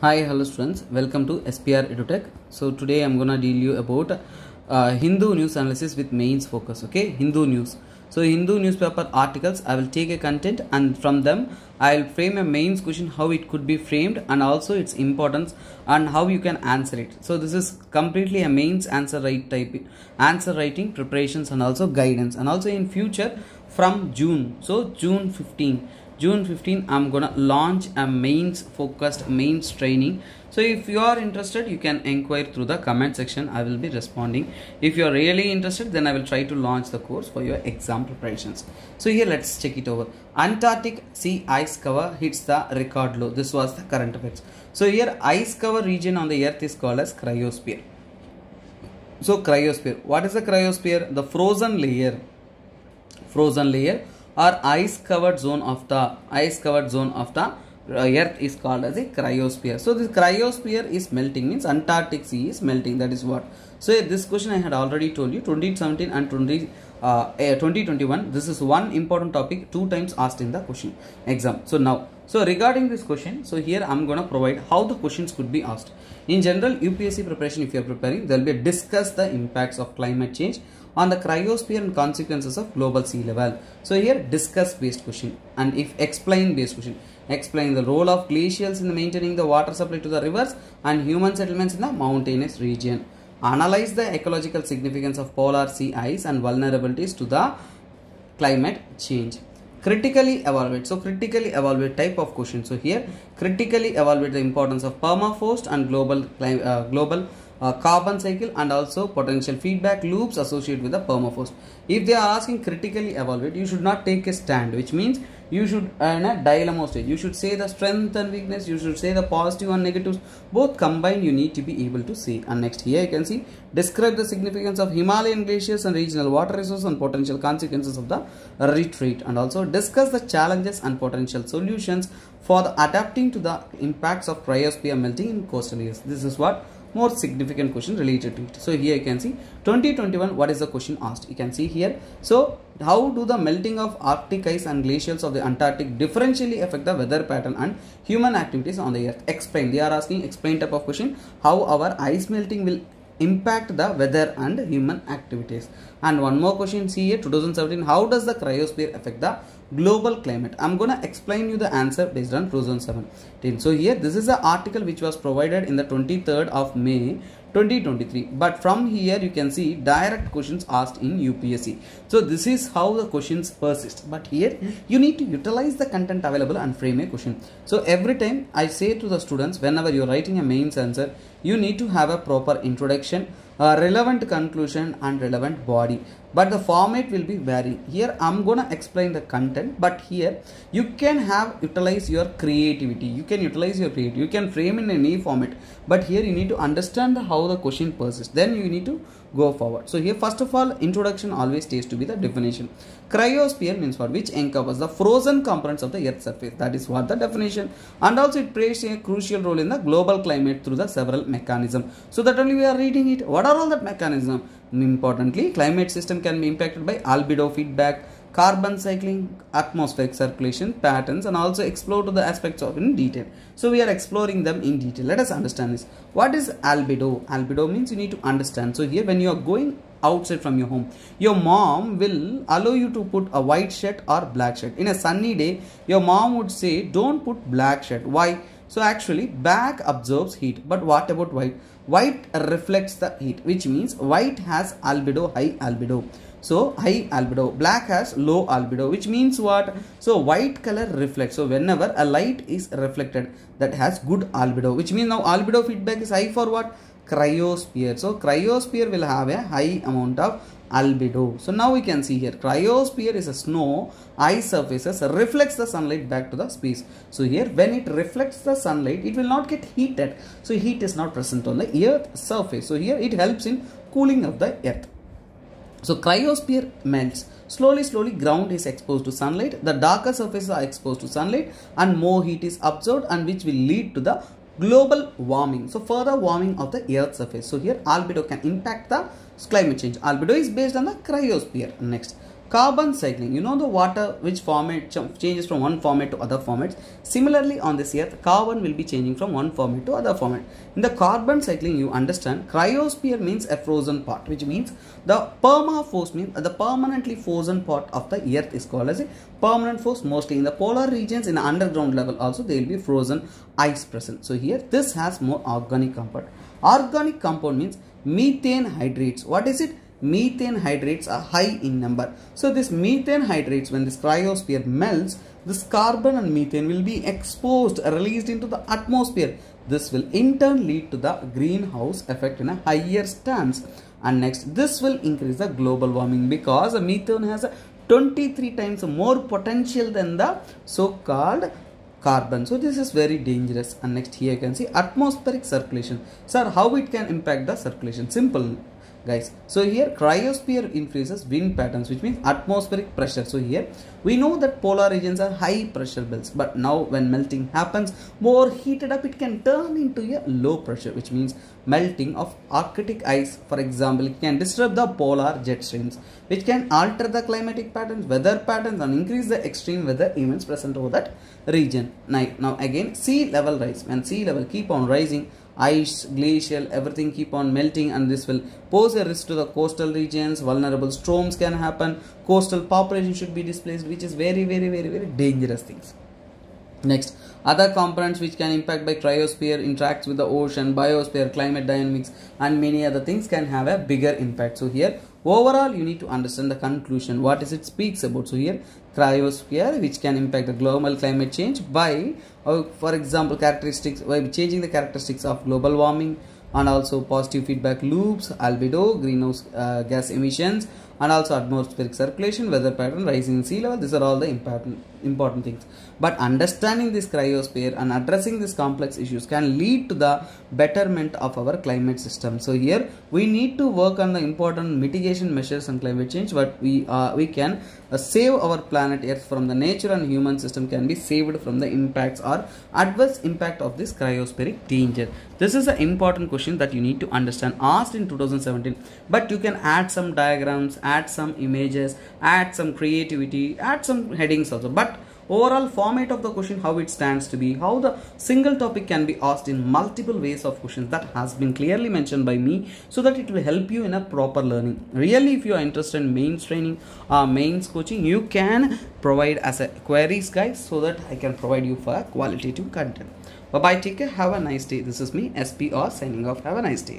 Hi, hello students. Welcome to SPR EduTech. So today I'm gonna deal you about uh, Hindu news analysis with mains focus. Okay, Hindu news. So Hindu newspaper articles, I will take a content and from them I will frame a mains question how it could be framed and also its importance and how you can answer it. So this is completely a mains answer write type answer writing preparations and also guidance and also in future from June. So June 15 June 15 I'm gonna launch a mains focused mains training. So if you are interested you can inquire through the comment section. I will be responding. If you are really interested then I will try to launch the course for your exam preparations. So here let's check it over. Antarctic sea ice cover hits the record low. This was the current affairs. So here ice cover region on the earth is called as cryosphere. So cryosphere. What is the cryosphere? The frozen layer. Frozen layer or ice covered zone of the ice covered zone of the uh, earth is called as a cryosphere. So this cryosphere is melting means antarctic sea is melting that is what. So this question i had already told you 2017 and 20 uh, eh, 2021 this is one important topic two times asked in the question exam. So now so regarding this question so here i'm gonna provide how the questions could be asked in general upsc preparation if you are preparing there will be discuss the impacts of climate change on the cryosphere and consequences of global sea level. So here discuss based question and if explain based question. Explain the role of glaciers in maintaining the water supply to the rivers and human settlements in the mountainous region. Analyze the ecological significance of polar sea ice and vulnerabilities to the climate change. Critically evaluate. So critically evaluate type of question. So here critically evaluate the importance of permafrost and global uh, global uh, carbon cycle and also potential feedback loops associated with the permafrost. If they are asking critically evaluate, you should not take a stand, which means you should in a dilemma stage. You should say the strength and weakness. You should say the positive and negatives. Both combined, you need to be able to see. And next here you can see describe the significance of Himalayan glaciers and regional water resources and potential consequences of the retreat. And also discuss the challenges and potential solutions for the adapting to the impacts of cryosphere melting in coastal areas. This is what more significant question related to it. So here you can see 2021 what is the question asked you can see here. So how do the melting of arctic ice and glaciers of the Antarctic differentially affect the weather pattern and human activities on the earth explain they are asking explain type of question how our ice melting will impact the weather and human activities. And one more question see here 2017 how does the cryosphere affect the global climate? I'm gonna explain you the answer based on 2017 so here this is the article which was provided in the 23rd of may 2023 but from here you can see direct questions asked in UPSC so this is how the questions persist. But here hmm. you need to utilize the content available and frame a question. So every time I say to the students whenever you're writing a mains answer you need to have a proper introduction a relevant conclusion and relevant body. But the format will be vary. Here i'm gonna explain the content but here you can have utilize your creativity. You can utilize your creativity. You can frame in any format. But here you need to understand how the question persists. Then you need to go forward. So here first of all introduction always stays to be the definition. Cryosphere means what? Which encompasses the frozen components of the earth's surface. That is what the definition. And also it plays a crucial role in the global climate through the several mechanism. So that only we are reading it. What are all that mechanism? Importantly climate system can be impacted by albedo feedback carbon cycling, atmospheric circulation patterns and also explore to the aspects of in detail. So we are exploring them in detail. Let us understand this. What is albedo? Albedo means you need to understand. So here when you are going outside from your home, your mom will allow you to put a white shirt or black shirt. In a sunny day, your mom would say don't put black shirt. Why? So actually black absorbs heat. But what about white? White reflects the heat which means white has albedo, high albedo. So high albedo, black has low albedo, which means what? So white color reflects. So whenever a light is reflected, that has good albedo, which means now albedo feedback is high for what? Cryosphere. So cryosphere will have a high amount of albedo. So now we can see here cryosphere is a snow ice surfaces reflects the sunlight back to the space. So here when it reflects the sunlight it will not get heated. So heat is not present on the earth surface. So here it helps in cooling of the earth. So cryosphere melts. Slowly, slowly ground is exposed to sunlight. The darker surfaces are exposed to sunlight and more heat is absorbed and which will lead to the global warming. So further warming of the earth surface. So here albedo can impact the climate change. Albedo is based on the cryosphere. Next. Carbon cycling. You know the water which format changes from one format to other formats? Similarly on this earth carbon will be changing from one format to other format. In the carbon cycling you understand cryosphere means a frozen part which means the permafrost means the permanently frozen part of the earth is called as a permafrost. Mostly in the polar regions in the underground level also there will be frozen ice present. So here this has more organic compound organic compound means methane hydrates. What is it methane hydrates are high in number. So this methane hydrates when this cryosphere melts, this carbon and methane will be exposed, released into the atmosphere. This will in turn lead to the greenhouse effect in a higher stance. And next, this will increase the global warming because methane has a 23 times more potential than the so-called carbon so this is very dangerous and next here you can see atmospheric circulation sir how it can impact the circulation simple guys so here cryosphere increases wind patterns which means atmospheric pressure. So here we know that polar regions are high pressure belts but now when melting happens more heated up it can turn into a low pressure which means melting of arctic ice for example can disrupt the polar jet streams which can alter the climatic patterns weather patterns and increase the extreme weather events present over that region. Now, now again sea level rise. When sea level keep on rising ice, glacial, everything keep on melting and this will pose a risk to the coastal regions, vulnerable storms can happen, coastal population should be displaced which is very very very very dangerous things. Next, other components which can impact by cryosphere interacts with the ocean, biosphere, climate dynamics and many other things can have a bigger impact. So here overall you need to understand the conclusion what is it speaks about. So here cryosphere which can impact the global climate change by uh, for example characteristics by changing the characteristics of global warming and also positive feedback loops, albedo, greenhouse uh, gas emissions and also atmospheric circulation, weather pattern, rising sea level. These are all the important, important things. But understanding this cryosphere and addressing these complex issues can lead to the betterment of our climate system. So here we need to work on the important mitigation measures on climate change but we, uh, we can uh, save our planet earth from the nature and human system can be saved from the impacts or adverse impact of this cryospheric danger. This is an important question that you need to understand asked in 2017 but you can add some diagrams add some images add some creativity add some headings also. But overall format of the question how it stands to be how the single topic can be asked in multiple ways of questions that has been clearly mentioned by me so that it will help you in a proper learning. Really if you are interested in mains training or uh, mains coaching you can provide as a queries guys so that i can provide you for qualitative content bye bye take care. Have a nice day. This is me spr signing off. Have a nice day